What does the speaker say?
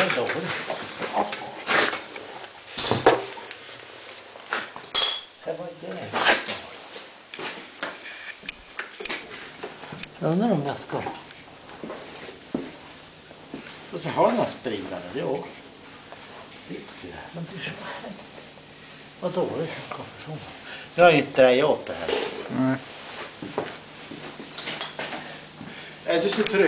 rädda dåligt. Det var jävligt. Jag undrar om jag ska... Och så har jag några spridare, jo. Lite, men det är så hemskt. Vad dåligt som kommer konfession. Jag har inte dragit åt det här. Nej. Är du så trygg?